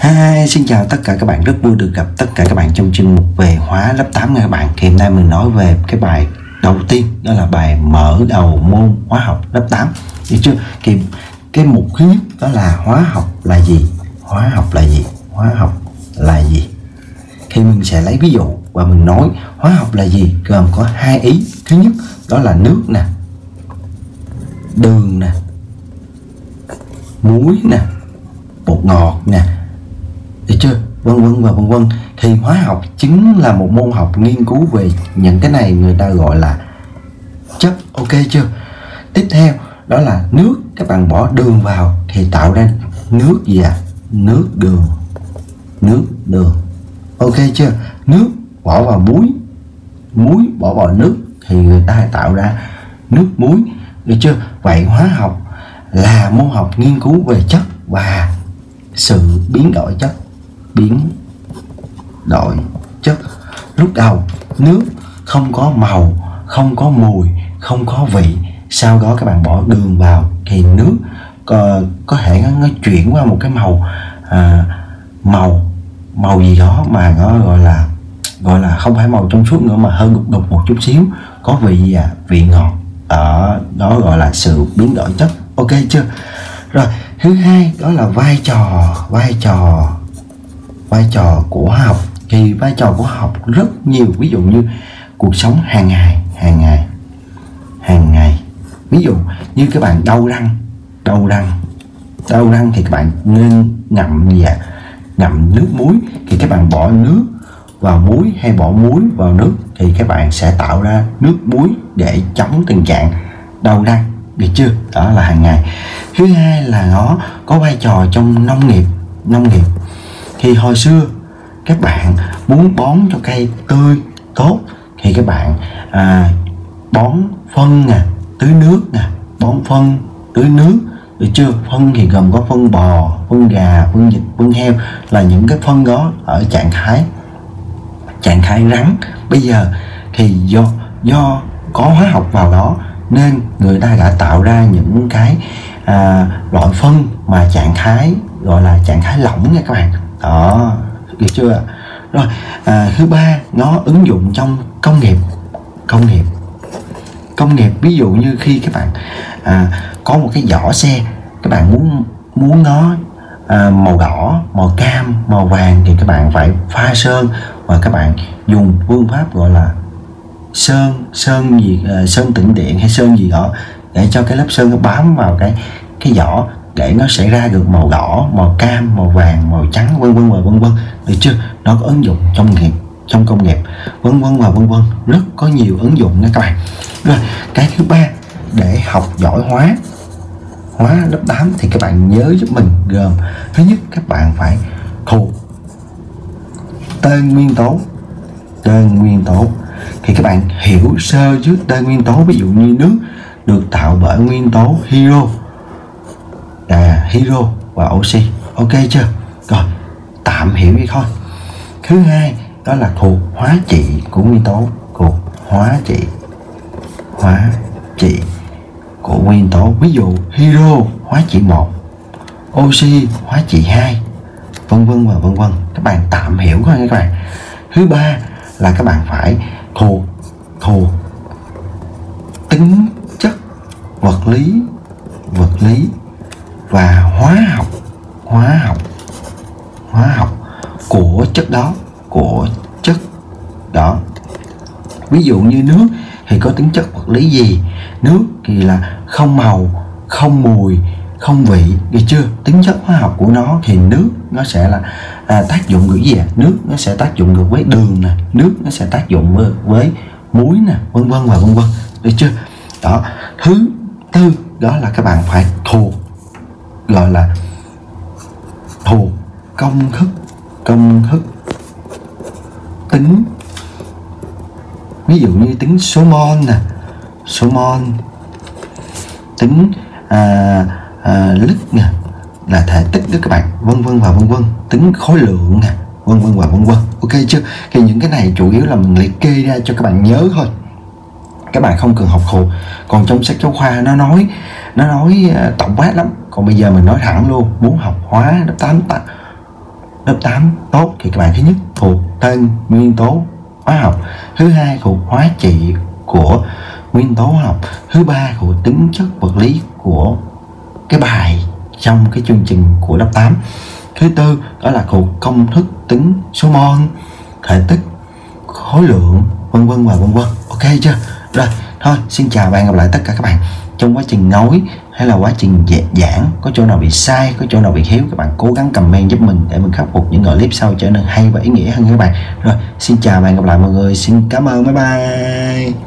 Hi, xin chào tất cả các bạn, rất vui được gặp tất cả các bạn trong chuyên mục về hóa lớp 8 nha các bạn Thì hôm nay mình nói về cái bài đầu tiên, đó là bài mở đầu môn hóa học lớp 8 Được chưa? Thì cái mục thứ nhất đó là hóa học là gì? Hóa học là gì? Hóa học là gì? Thì mình sẽ lấy ví dụ và mình nói hóa học là gì gồm có hai ý Thứ nhất đó là nước nè Đường nè Muối nè Bột ngọt nè thấy chưa? Vân vân và vân vân thì hóa học chính là một môn học nghiên cứu về những cái này người ta gọi là chất, ok chưa? Tiếp theo, đó là nước. Các bạn bỏ đường vào thì tạo ra nước gì à nước đường. Nước đường. Ok chưa? Nước bỏ vào muối. Muối bỏ vào nước thì người ta tạo ra nước muối. Được chưa? Vậy hóa học là môn học nghiên cứu về chất và sự biến đổi chất biến đổi. Chất lúc đầu nước không có màu không có mùi không có vị. Sau đó các bạn bỏ đường vào thì nước có, có thể nó, nó chuyển qua một cái màu à, màu màu gì đó mà nó gọi là gọi là không phải màu trong suốt nữa mà hơi đục đục một chút xíu. Có vị gì à vị ngọt. Ở đó gọi là sự biến đổi chất. Ok chưa? Rồi thứ hai đó là vai trò vai trò vai trò của học, thì vai trò của học rất nhiều. Ví dụ như cuộc sống hàng ngày hàng ngày hàng ngày. Ví dụ như các bạn đau răng đau răng đau răng thì các bạn nên ngậm gì ạ? Ngậm nước muối, thì các bạn bỏ nước vào muối hay bỏ muối vào nước thì các bạn sẽ tạo ra nước muối để chống tình trạng đau răng. Được chưa? Đó là hàng ngày. Thứ hai là nó có vai trò trong nông nghiệp nông nghiệp thì hồi xưa các bạn muốn bón cho cây tươi tốt thì các bạn à, bón phân nè tưới nước nè bón phân tưới nước. Được chưa? Phân thì gồm có phân bò phân gà phân vịt phân heo là những cái phân đó ở trạng thái trạng thái rắn. Bây giờ thì do do có hóa học vào đó nên người ta đã tạo ra những cái à, loại phân mà trạng thái gọi là trạng thái lỏng nha các bạn đó được chưa rồi à, thứ ba nó ứng dụng trong công nghiệp. Công nghiệp. Công nghiệp ví dụ như khi các bạn à, có một cái vỏ xe các bạn muốn muốn nó à, màu đỏ màu cam màu vàng thì các bạn phải pha sơn và các bạn dùng phương pháp gọi là sơn sơn gì à, sơn tĩnh điện hay sơn gì đó để cho cái lớp sơn nó bám vào cái cái vỏ để nó sẽ ra được màu đỏ, màu cam, màu vàng, màu trắng, vân vân và vân vân. Được chưa? Nó có ứng dụng trong nghiệp, trong công nghiệp. Vân vân và vân vân. Rất có nhiều ứng dụng nha các bạn. Rồi, cái thứ ba, để học giỏi hóa. Hóa lớp 8 thì các bạn nhớ giúp mình gồm, thứ nhất, các bạn phải thuộc tên nguyên tố. Tên nguyên tố. Thì các bạn hiểu sơ trước tên nguyên tố, ví dụ như nước được tạo bởi nguyên tố hydro à, hydro và oxy ok chưa? Rồi tạm hiểu vậy thôi. Thứ hai đó là thuộc hóa trị của nguyên tố thuộc hóa trị hóa trị của nguyên tố. Ví dụ hydro hóa trị một oxy hóa trị hai vân vân và vân vân. Các bạn tạm hiểu thôi các bạn. Thứ ba là các bạn phải thuộc thuộc tính chất vật lý vật lý và hóa học hóa học hóa học của chất đó của chất đó. Ví dụ như nước thì có tính chất vật lý gì? Nước thì là không màu không mùi không vị. Được chưa? Tính chất hóa học của nó thì nước nó sẽ là à, tác dụng được gì à? nước nó sẽ tác dụng được với đường nè nước nó sẽ tác dụng với, với muối nè vân vân và vân vân. Được chưa? Đó thứ tư đó là các bạn phải thuộc gọi là thuộc công thức. Công thức. Tính. Ví dụ như tính số mol nè. Số mol. Tính à, à, lít nè. Là thể tích đó các bạn. Vân vân và vân vân. Tính khối lượng nè. Vân vân và vân vân. Ok chưa? Thì những cái này chủ yếu là mình liệt kê ra cho các bạn nhớ thôi các bạn không cần học khổ còn trong sách giáo khoa nó nói nó nói ờ, tổng quát lắm. Còn bây giờ mình nói thẳng luôn, muốn học hóa lớp tám ta, lớp 8 tốt thì các bạn thứ nhất, thuộc tên nguyên tố hóa học. Thứ hai thuộc hóa trị của nguyên tố hóa học. Thứ ba thuộc tính chất vật lý của cái bài trong cái chương trình của lớp 8 thứ tư đó là thuộc công thức tính số mol thể tích, khối lượng, vân vân và vân vân. Ok chưa? Rồi, thôi, xin chào và hẹn gặp lại tất cả các bạn trong quá trình nói hay là quá trình giảng có chỗ nào bị sai, có chỗ nào bị thiếu các bạn cố gắng comment giúp mình để mình khắc phục những nội clip sau trở nên hay và ý nghĩa hơn các bạn. Rồi, xin chào và hẹn gặp lại mọi người. Xin cảm ơn, bye bye.